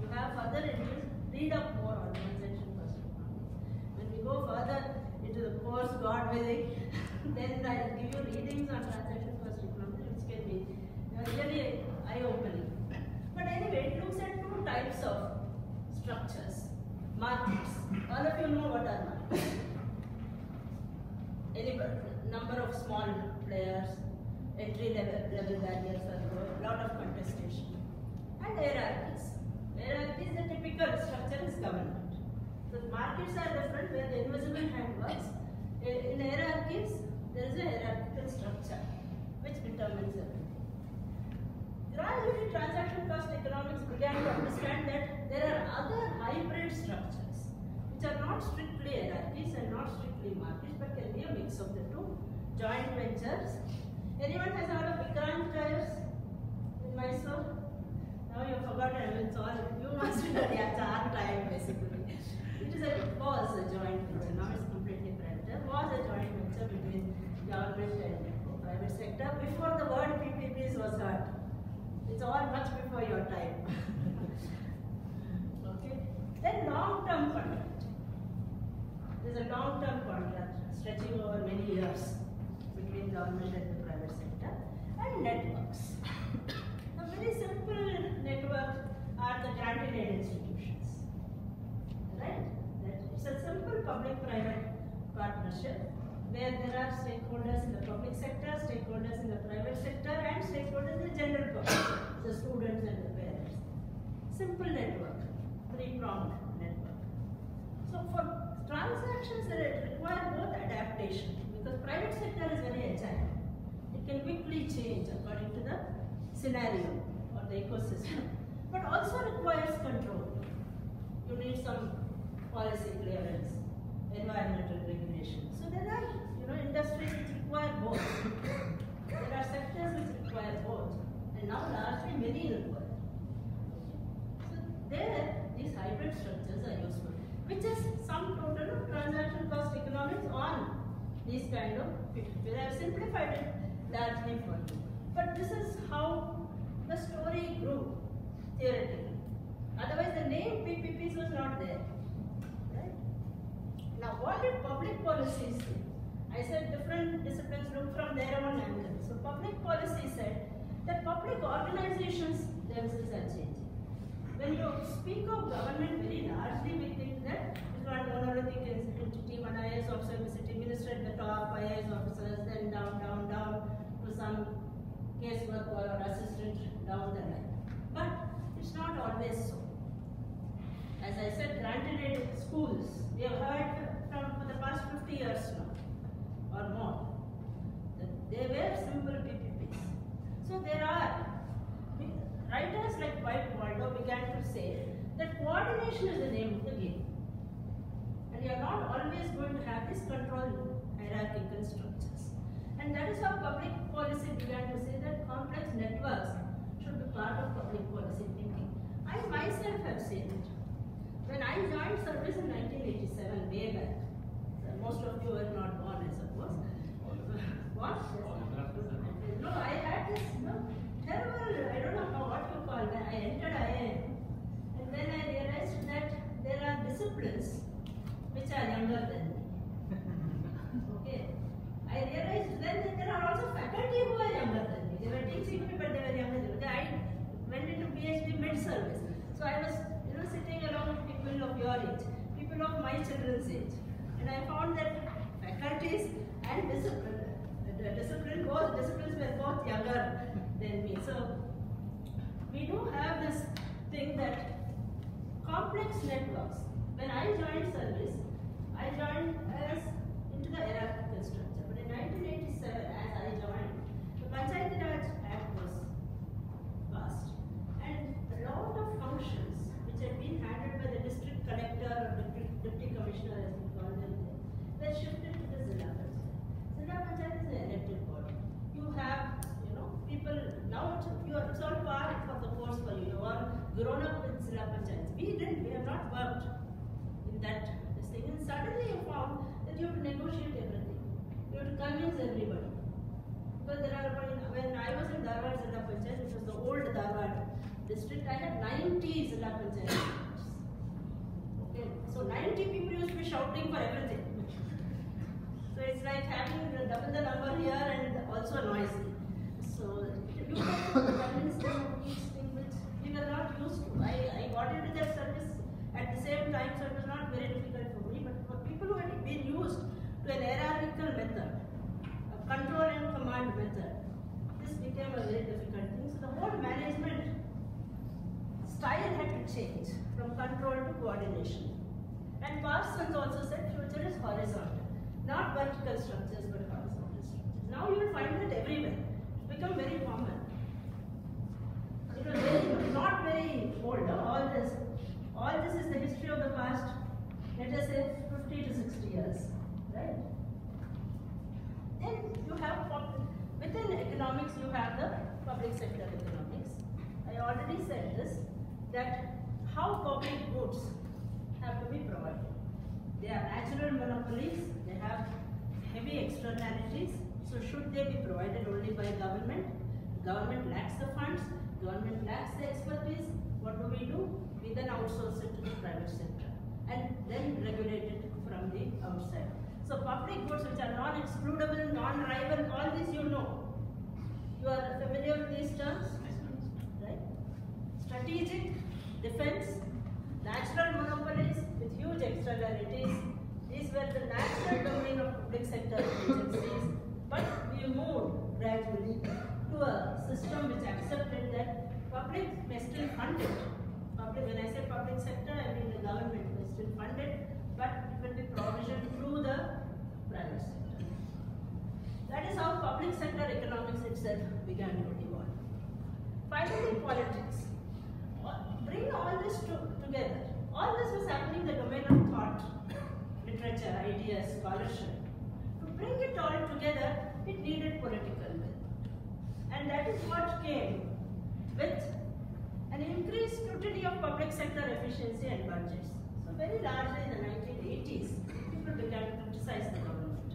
you have further interest, read up more on cost economics. When we go further into the course, God willing, then I'll give you readings on transaction economics, which can be really eye-opening. But anyway, it looks at two types of structures. Markets. All of you know what are markets. Any number of small players, entry level, level barriers are low, lot of contestation. And hierarchies. Hierarchies, the typical structure is government. The markets are different where the invisible hand works. In hierarchies, there is a hierarchical structure which determines everything. Gradually, transaction cost economics began to understand that there are other hybrid structures which are not strictly hierarchies and not strictly markets but can be a mix of the two. Joint ventures. Anyone has heard of Vikrant tires in Mysore? Oh, now you've forgotten, it's all, you must yeah, it's our time basically. It is a, was a joint venture, now it's completely private. It was a joint venture between government and private sector before the word PPPs was heard. It's all much before your time. okay. Then long-term contract. There's a long-term contract stretching over many years between government and the private sector and networks. a very simple are the granted aid institutions. Right? It's a simple public-private partnership where there are stakeholders in the public sector, stakeholders in the private sector, and stakeholders in the general public, the students and the parents. Simple network, three-pronged network. So for transactions that require both adaptation, because private sector is very agile. It can quickly change according to the scenario or the ecosystem, but also requires control. You need some policy clearance, environmental regulation. So there are, you know, industries which require both. there are sectors which require both, and now largely many require. So there, these hybrid structures are useful, which is sum total of transaction cost economics on these kind of pictures. I have simplified it largely for you. But this is how the story grew Otherwise, the name PPPs was not there. Right? Now, what did public policy say? I said different disciplines look from their own angle. So, public policy said that public organizations themselves are changing. When you speak of government very largely, we think that it's one monolithic entity, one IAS officer, the city minister at the top, IAS officers, then down, down, down to some casework or assistant down the line. It's not always so. As I said, granted in schools, we have heard from for the past 50 years now or more. that They were simple PPPs. So there are writers like Dwight Waldo began to say that coordination is the name of the game. And you are not always going to have these control hierarchical structures. And that is how public policy began to say that complex networks should be part of public policy thinking. I myself have seen it. When I joined service in 1987, way back, so most of you were not born, I suppose. What? No, I had this no, terrible, I don't know how, what you call that. I entered IIM and then I realized that there are disciplines which are younger than me. Okay. I realized then that there are also faculty who are younger than me. They were teaching me, but they were younger than me. I went into PhD mid-service. So I was, you know, sitting around people of your age, people of my children's age. And I found that faculties and discipline, the discipline, both disciplines were both younger than me. So we do have this thing that complex networks. When I joined service, I joined as into the hierarchical structure. But in 1987, as I joined, the Panchayati Raj Act was passed. And a lot of functions which had been handled by the district collector or deputy, deputy commissioner as we call them there, were shifted to the Zilla Panchayat. Zilla Panchayat is an elected body. You have, you know, people, now it's, you are, it's all part of the course for you. You are grown up with Zilla Panchayat. We have not worked in that thing. And suddenly you found that you have to negotiate everything. You have to convince everybody. Because there are, when I was in Dharwad Zilla Panchayat, which was the old Dharwad district, I had 90 Zilla Panchayat. Okay, so 90 people used to be shouting for everything. so it's like having double the number here and also noisy. So you can convince them of each thing which we were not used to. I, I got into that service at the same time, so it was not very difficult for me. But for people who had been used to an hierarchical method, a control and command method, this became a very difficult thing. So the whole management style had to change from control to coordination. And Parsons also said future is horizontal, not vertical structures but horizontal structures. Now you will find that everywhere. It's become very common. It was very, not very old. All this, all this is the history of the past. Let us say 50 to 60 years, right? Then you have within economics you have the public sector economics. I already said this that how public goods have to be provided. They are natural monopolies, they have heavy externalities, so should they be provided only by government? Government lacks the funds, government lacks the expertise, what do we do? We then outsource it to the private sector and then regulate it from the outside. So public goods which are non-excludable, non-rival, all this you know. You are familiar with these terms? Right? Strategic, defense, natural monopolies with huge externalities. These were the natural domain of public sector agencies. But we moved gradually to a system which accepted that public may still fund it. Public, when I say public sector, I mean the government may still fund be provisioned through the private sector. That is how public sector economics itself began to evolve. Finally, politics. Bring all this to, together. All this was happening in the domain of thought, literature, ideas, scholarship. To bring it all together, it needed political will. And that is what came with an increased scrutiny of public sector efficiency and budgets. Very largely in the 1980s, people began to criticize the government.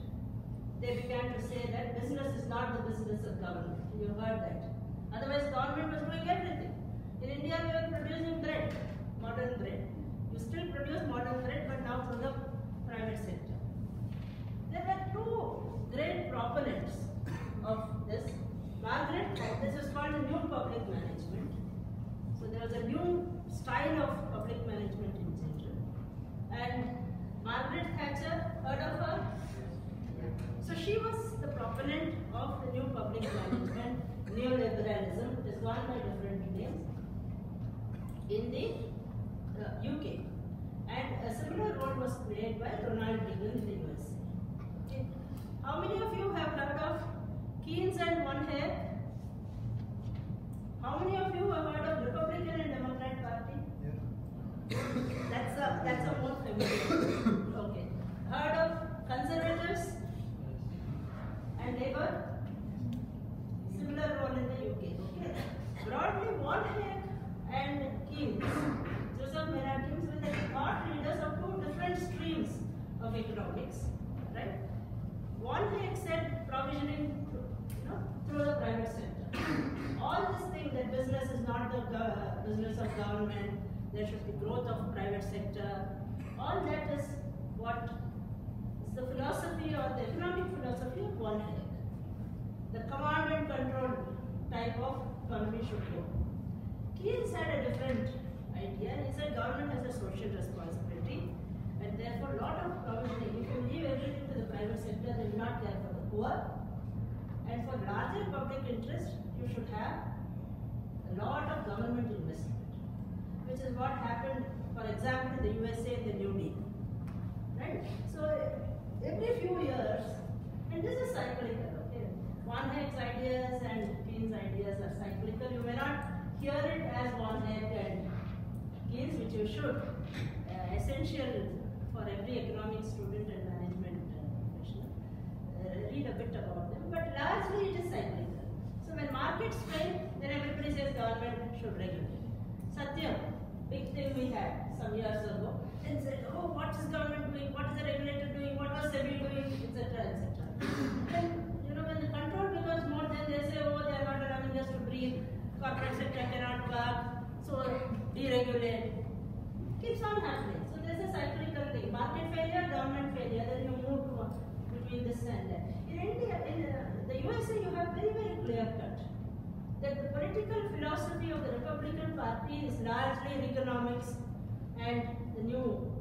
They began to say that business is not the business of government. You heard that. Otherwise, government was doing everything. In India, we were producing bread, modern bread. You still produce modern bread, but now through the private sector. There were two great proponents of this. Margaret, this is called the new public management. So there was a new style of public management in. And Margaret Thatcher, heard of her? So she was the proponent of the new public management, neoliberalism, it is gone by different names, in the uh, UK. And a similar role was played by Ronald Reagan in the USA. Okay. How many of you have heard of Keynes and Von Hayek? How many of you have heard of Republican and Democrat Party? Yeah. That's a that's a more familiar. okay. Heard of conservatives and Labour? Similar role in the UK. Okay. Broadly, Von Hayek and Keynes, Joseph Maynard Keynes were the thought leaders of two different streams of economics, right? Von Hayek provisioning, you know, through the private sector. All this thing that business is not the business of government, there should be growth of private sector. All that is what is the philosophy or the economic philosophy of one. The command and control type of economy should go. Keynes had a different idea. He said government has a social responsibility and therefore a lot of provisioning. If you leave everything to the private sector, they will not care for the poor. And for larger public interest, you should have a lot of government investment, which is what happened, for example, in the USA in the New Deal. Right? So every few years, and this is cyclical, okay? Von Hayek's ideas and Keynes' ideas are cyclical. You may not hear it as One Hayek and Keynes, which you should. Uh, essential for every economic student and management read a bit about them, but largely it is cyclical. So when markets fail, then everybody says government should regulate. Satyam, big thing we had some years ago, and said, oh, what is government doing? What is the regulator doing? What was SEBI doing? Etc. etc. Then you know when the control becomes more, then they say, oh, they are not allowing us to breathe. Corporate sector cannot work. so deregulate. Keeps on happening. So there's a cyclical thing. Market failure, government failure. Then you move to between this and that. In India, in uh, the Very very clear cut that the political philosophy of the Republican Party is largely economics and the new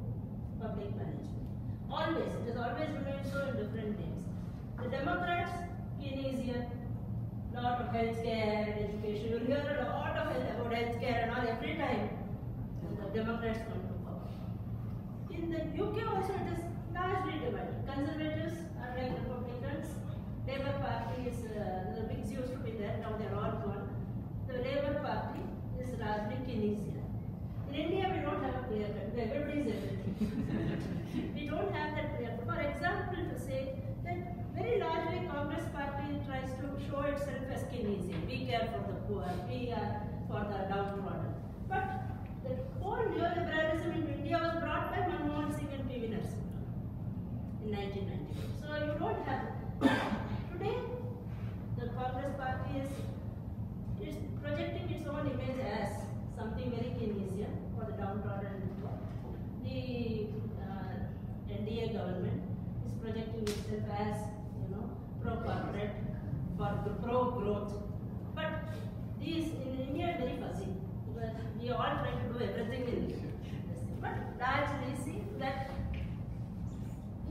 public management. Always, it has always remained so in different names. The Democrats, Keynesian, lot of healthcare and education. You'll hear a lot of health about healthcare and all every time the Democrats come to power. In the UK also it is largely divided. Conservatives are like. Labour Party is, uh, the Whigs used to be there, now they're all gone. The Labour Party is largely Keynesian. In India we don't have a clear cut. Everybody is everything. we don't have that clear cut. For example, to say that very largely Congress party tries to show itself as Keynesian. We care for the poor, we are for the downtrodden. But the whole neoliberalism in India was brought by Manmohan Singh and P.V. Narasimha in 1990. So you don't have Is is projecting its own image as something very Keynesian for the downtrodden. The uh, NDA government is projecting itself as you know pro-corporate, for pro-growth. But these in India are very fuzzy. But we all try to do everything in this. But largely see that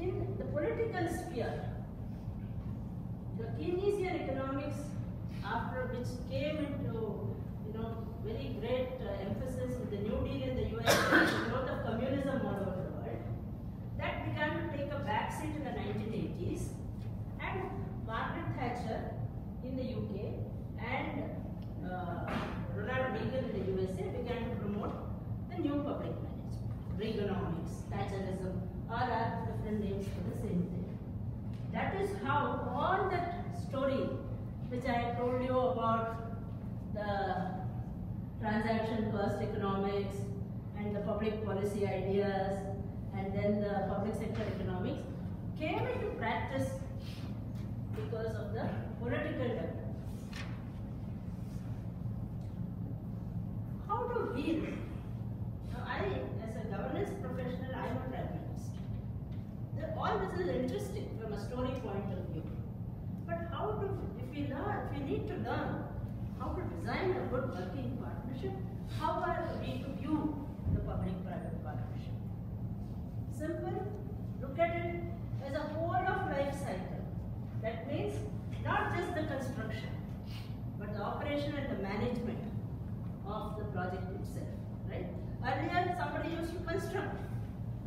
in the political sphere, the Keynesian economics, after which came into you know very great uh, emphasis with the New Deal in the US, the growth of communism all over the world, that began to take a backseat in the 1980s, and Margaret Thatcher in the UK and uh, Ronald Reagan in the USA began to promote the new public management, Reaganomics, Thatcherism, all are different names for the same thing. That is how all that story which I told you about the transaction cost economics and the public policy ideas and then the public sector economics came into practice because of the political developments. How do we do? Now I, as a governance professional, I am a pragmatist. The- All this is interesting from a story point of view. But how to, if we need to learn how to design a good working partnership, how are we to view the public-private partnership? Simple, look at it as a whole of life cycle. That means not just the construction, but the operation and the management of the project itself, right? Earlier, somebody used to construct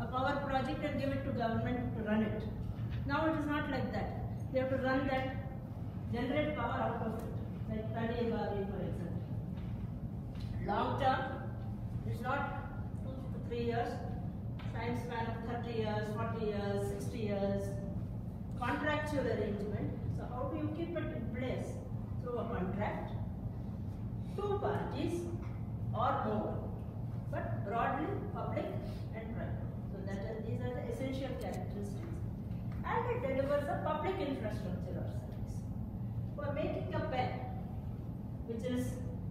a power project and give it to government to run it. Now it is not like that. They have to run that, generate power out of it, like Babi, for example. Long term, it's not two to three years, time span of 30 years, 40 years, 60 years, contractual arrangement. So how do you keep it in place? Through a contract, two parties or more, but broadly public and private. So that is, these are the essential characteristics. And it delivers a public infrastructure or service. For making a pen, which is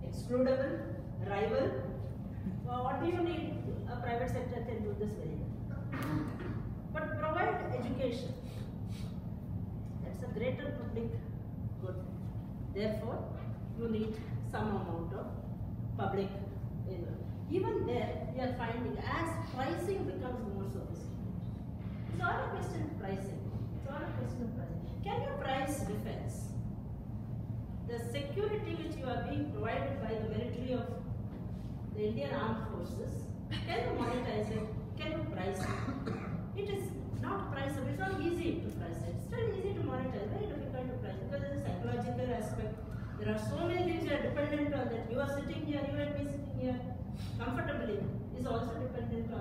excludable, rival, well, what do you need? A private sector can do this very well. But provide education. That's a greater public good. Therefore, you need some amount of public. Know. Even there, we are finding as pricing becomes more sophisticated. It's all a question of pricing. It's all a question of pricing. Can you price defense? The security which you are being provided by the military of the Indian Armed Forces, can you monetize it? Can you price it? It is not priceable. It's not easy to price it. It's still easy to monetize. Very difficult to price because there's a psychological aspect. There are so many things that are dependent on that. You are sitting here, you and me sitting here comfortably is also dependent on.